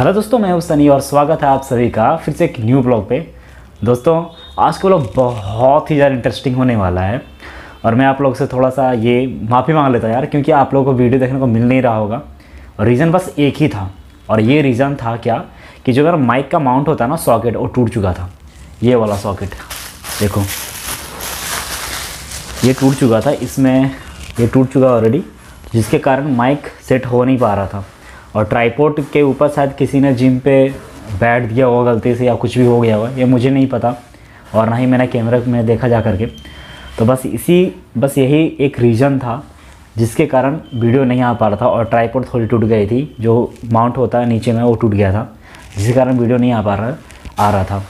Hello दोस्तों, मैं हूँ सनी और स्वागत है आप सभी का फिर से एक न्यू ब्लॉग पे। दोस्तों, आज का ब्लॉग बहुत ही ज़्यादा इंटरेस्टिंग होने वाला है और मैं आप लोग से थोड़ा सा ये माफ़ी मांग लेता यार, क्योंकि आप लोगों को वीडियो देखने को मिल नहीं रहा होगा। और रीज़न बस एक ही था और ये रीज़न था क्या कि जो अगर माइक का माउंट होता ना सॉकेट वो टूट चुका था। ये वाला सॉकेट देखो। ये टूट चुका था, इसमें ये टूट चुका ऑलरेडी जिसके कारण माइक सेट हो नहीं पा रहा था। और ट्राईपोर्ट के ऊपर शायद किसी ने जिम पे बैठ दिया होगा गलती से या कुछ भी हो गया होगा, ये मुझे नहीं पता और ना ही मैंने कैमरे में देखा जा करके। तो बस इसी, बस यही एक रीज़न था जिसके कारण वीडियो नहीं आ पा रहा था और ट्राईपोर्ट थोड़ी टूट गई थी, जो माउंट होता है नीचे में वो टूट गया था, जिसके कारण वीडियो नहीं आ पा रहा, आ रहा था।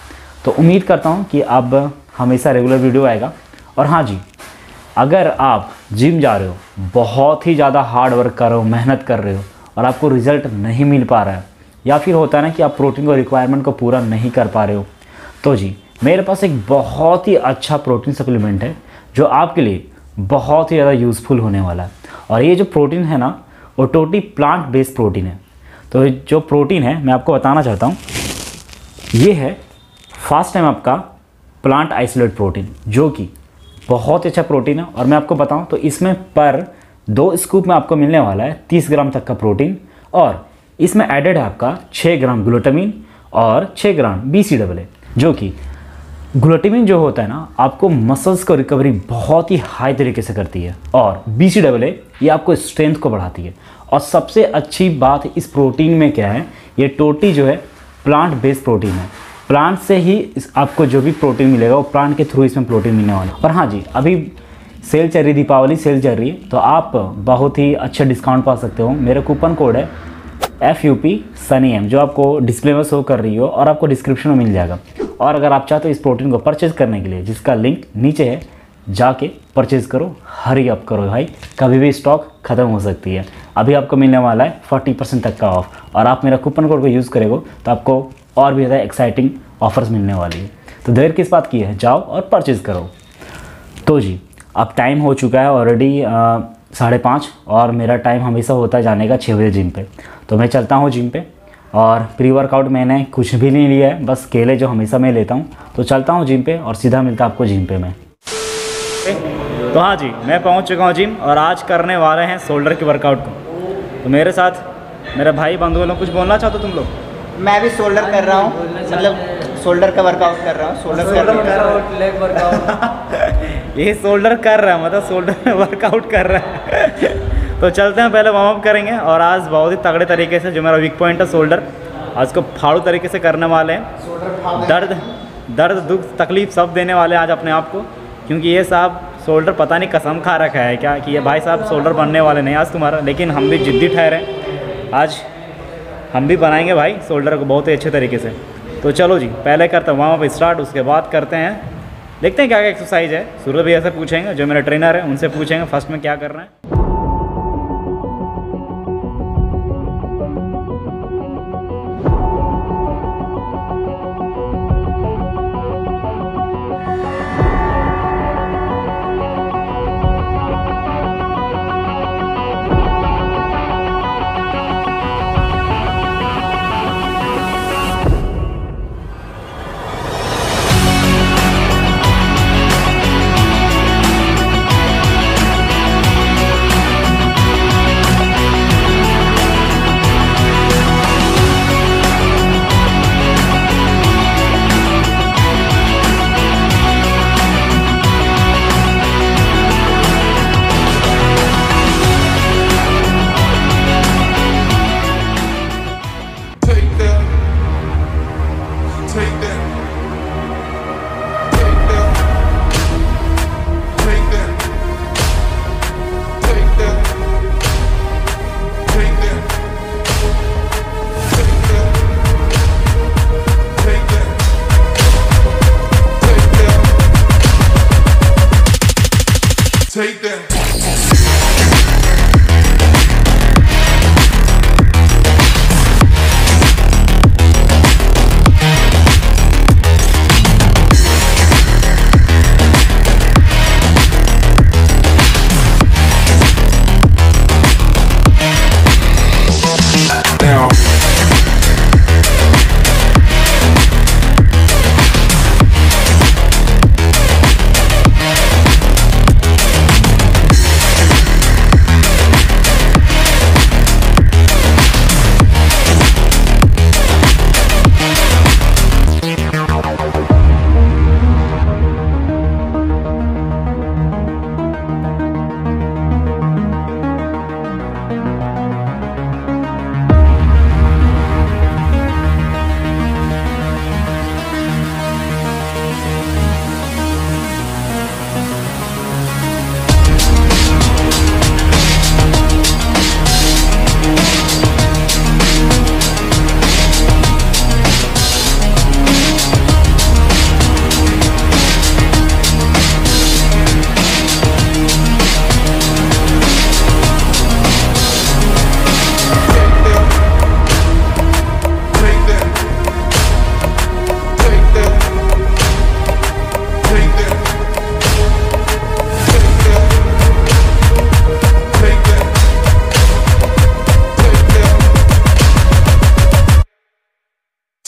तो उम्मीद करता हूँ कि अब हमेशा रेगुलर वीडियो आएगा। और हाँ जी, अगर आप जिम जा रहे हो, बहुत ही ज़्यादा हार्ड वर्क कर रहे हो, मेहनत कर रहे हो और आपको रिज़ल्ट नहीं मिल पा रहा है। या फिर होता है ना कि आप प्रोटीन को रिक्वायरमेंट को पूरा नहीं कर पा रहे हो। तो जी, मेरे पास एक बहुत ही अच्छा प्रोटीन सप्लीमेंट है, जो आपके लिए बहुत ही ज़्यादा यूज़फुल होने वाला है। और ये जो प्रोटीन है ना, वो टोटली प्लांट बेस्ड प्रोटीन है। तो जो प्रोटीन है, मैं आपको बताना चाहता हूँ, ये है फास्ट टाइम आपका प्लांट आइसोलेट प्रोटीन जो कि बहुत अच्छा प्रोटीन है। और मैं आपको बताऊँ तो इसमें पर दो स्कूप में आपको मिलने वाला है 30 ग्राम तक का प्रोटीन और इसमें एडेड है आपका छः ग्राम ग्लूटामिन और छः ग्राम बी सी डबल ए जो कि ग्लूटामिन जो होता है ना, आपको मसल्स को रिकवरी बहुत ही हाई तरीके से करती है और बी सी डबल ए ये आपको स्ट्रेंथ को बढ़ाती है। और सबसे अच्छी बात इस प्रोटीन में क्या है? ये टोटी जो है प्लांट बेस्ड प्रोटीन है। प्लांट से ही आपको जो भी प्रोटीन मिलेगा, वो प्लांट के थ्रू इसमें प्रोटीन मिलने वाला है। और हाँ जी, अभी सेल चल रही दीपावली सेल चल रही है तो आप बहुत ही अच्छा डिस्काउंट पा सकते हो। मेरा कूपन कोड है F U P Sunny M जो आपको डिस्प्ले में शो कर रही हो और आपको डिस्क्रिप्शन में मिल जाएगा। और अगर आप चाहते हो इस प्रोटीन को परचेज करने के लिए, जिसका लिंक नीचे है, जाके परचेज करो हरी अप करो भाई, कभी भी स्टॉक खत्म हो सकती है। अभी आपको मिलने वाला है फोर्टी परसेंट तक का ऑफ़ और आप मेरा कूपन कोड को यूज़ करेगो तो आपको और भी ज़्यादा एक्साइटिंग ऑफर्स मिलने वाली है। तो देर किस बात की है? जाओ और परचेज़ करो। तो जी अब टाइम हो चुका है ऑलरेडी साढ़े पाँच और मेरा टाइम हमेशा होता है जाने का छः बजे जिम पे। तो मैं चलता हूँ जिम पे और प्री वर्कआउट मैंने कुछ भी नहीं लिया है बस केले जो हमेशा मैं लेता हूँ। तो चलता हूँ जिम पे और सीधा मिलता आपको जिम पे मैं। तो हाँ जी मैं पहुँच चुका हूँ जिम और आज करने वाले हैं शोल्डर के वर्कआउट को। तो मेरे साथ मेरे भाई बंधु लोग कुछ बोलना चाहते हो तुम लोग? मैं भी शोल्डर कर रहा हूँ मतलब शोल्डर का वर्कआउट कर रहा हूँ शोल्डर कर रहा हूँ। लेग वर्कआउट ये शोल्डर कर रहा है मतलब शोल्डर में वर्कआउट कर रहा है। तो चलते हैं पहले वार्म अप करेंगे और आज बहुत ही तगड़े तरीके से जो मेरा वीक पॉइंट है शोल्डर आज को फाड़ू तरीके से करने वाले हैं। दर्द दर्द दुख तकलीफ़ सब देने वाले हैं आज अपने आप को क्योंकि ये साहब शोल्डर पता नहीं कसम खा रखा है क्या कि ये भाई साहब शोल्डर बनने वाले नहीं आज तुम्हारा लेकिन हम भी जिद्दी ठहरे आज हम भी बनाएँगे भाई शोल्डर को बहुत ही अच्छे तरीके से। तो चलो जी पहले करते हैं वहाँ पर स्टार्ट उसके बाद करते हैं। देखते हैं क्या क्या एक्सरसाइज है। सूर्य भैया से पूछेंगे, जो मेरा ट्रेनर है, उनसे पूछेंगे फ़र्स्ट में क्या कर रहे है।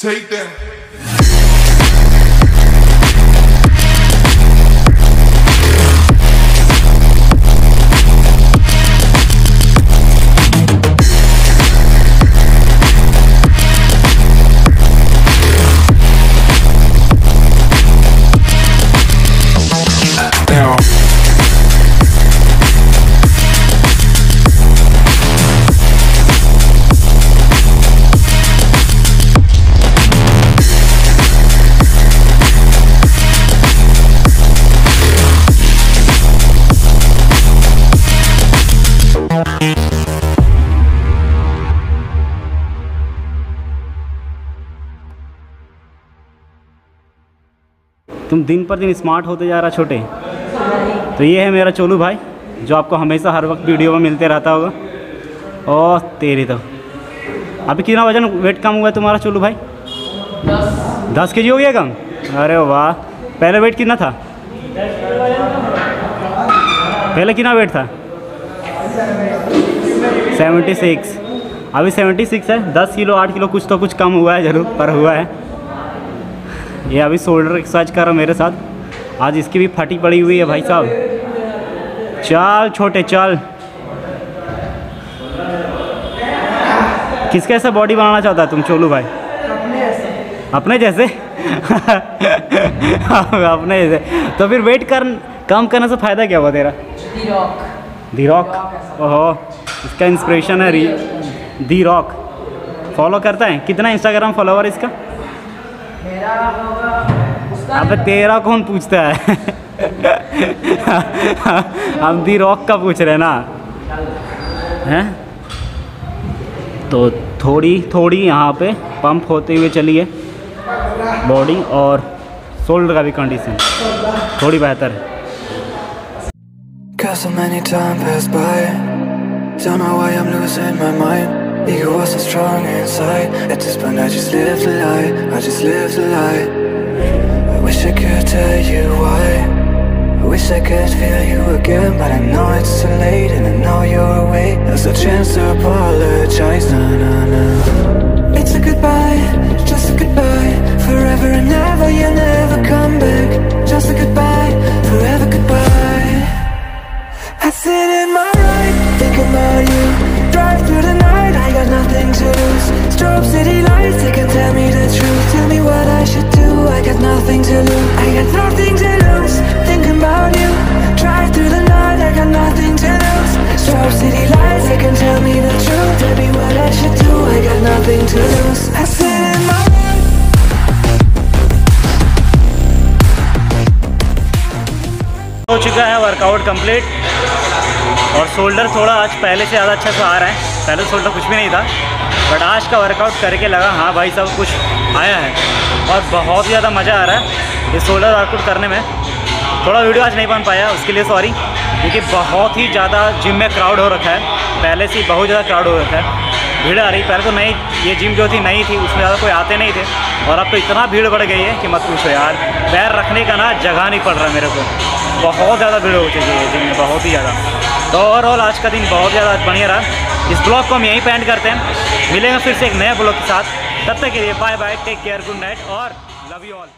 Take that. तुम दिन पर दिन स्मार्ट होते जा रहा छोटे। तो ये है मेरा चोलू भाई, जो आपको हमेशा हर वक्त वीडियो में मिलते रहता होगा। और तेरी तो। अभी कितना वज़न वेट कम हुआ है तुम्हारा चोलू भाई? दस के जी हो गया कम? अरे वाह। पहले वेट कितना था? पहले कितना वेट था? सेवेंटी सिक्स अभी सेवेंटी सिक्स है। दस किलो, आठ किलो कुछ तो कुछ कम हुआ है ज़रूर, पर हुआ है। ये अभी शोल्डर एक्सरसाइज कर रहा मेरे साथ। आज इसकी भी फटी पड़ी हुई है भाई साहब। चल छोटे चल। किसके ऐसा बॉडी बनाना चाहता है तुम चोलू भाई? अपने जैसे। अपने जैसे। तो फिर वेट कर कम करने से फ़ायदा क्या हुआ तेरा? दी रॉक ओहो इसका इंस्पिरेशन है री दी रॉक फॉलो करता है? कितना इंस्टाग्राम फॉलोवर इसका? अब तेरा कौन पूछता है? हम दी रॉक का पूछ रहे ना। हैं? तो थोड़ी थोड़ी यहाँ पे पंप होते हुए चलिए। बॉडी और शोल्डर का भी कंडीशन थोड़ी बेहतर है। Cause so many time passed by. Don't know why I'm losing my mind. Ego was so strong inside. At this point I just lived a lie I just lived a lie I wish I could tell you why. I wish I could feel you again But I know it's too late And I know you're away. There's a chance to apologize. No, no, It's a goodbye Just a goodbye. Forever and ever You'll never come back. Just a goodbye Forever goodbye. I sit in my ride, think about you nothing to lose Strobe city lights, they can tell me the truth Tell me what I should do, I got nothing to lose I got nothing to lose, thinking about you Drive through the night, I got nothing to lose Strobe city lights, they can tell me the truth Tell me what I should do, I got nothing to lose I sit in my ride हो चुका है workout complete और shoulder थोड़ा आज पहले से ज़्यादा अच्छा से आ रहा है। पहले शोल्डर कुछ भी नहीं था। बट आज का वर्कआउट करके लगा हाँ भाई, सब कुछ आया है। और बहुत ज़्यादा मज़ा आ रहा है इस शोल्डर वर्कआउट करने में। थोड़ा वीडियो आज नहीं बन पाया, उसके लिए सॉरी क्योंकि बहुत ही ज़्यादा जिम में क्राउड हो रखा है। पहले से बहुत ज़्यादा क्राउड हो रखा है। भीड़ आ रही, पहले तो नई, ये जिम जो थी, नई थी, उसमें ज़्यादा कोई आते नहीं थे। और अब तो इतना भीड़ बढ़ गई है कि मत पूछो यार। पैर रखने का ना जगह नहीं पड़ रहा मेरे को। बहुत ज़्यादा भीड़ हो चुकी है दिन में बहुत ही ज़्यादा। तो ओवरऑल आज का दिन बहुत ज़्यादा बढ़िया रहा। इस ब्लॉग को हम यहीं पेंट करते हैं। मिलेंगे फिर से एक नए ब्लॉग के साथ। तब तक के लिए bye bye take care good night और लव यू ऑल